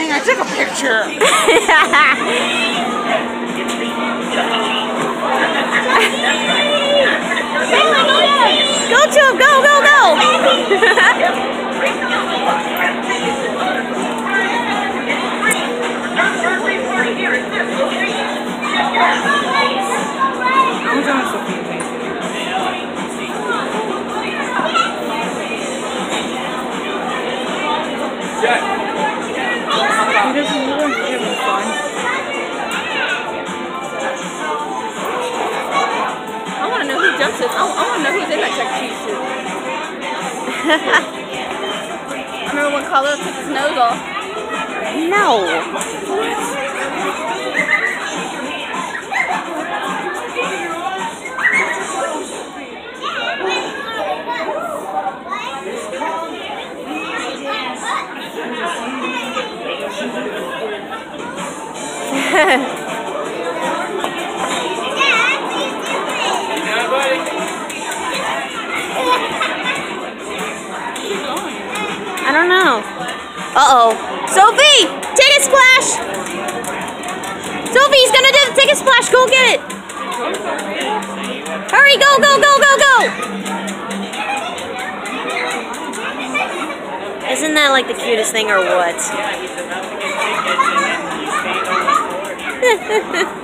Dang, I took a picture. go to him, go, go, I'm doing something. He want to know who jumps it. I, I want to know who's in that Chuck E. Cheese suit. I remember when Carlo took his nose off. No. I don't know. Uh-oh. Sophie! Ticket splash! Sophie, he's gonna do the ticket splash. Go get it. Hurry, go, go, go, go, go! Isn't that like the cutest thing or what?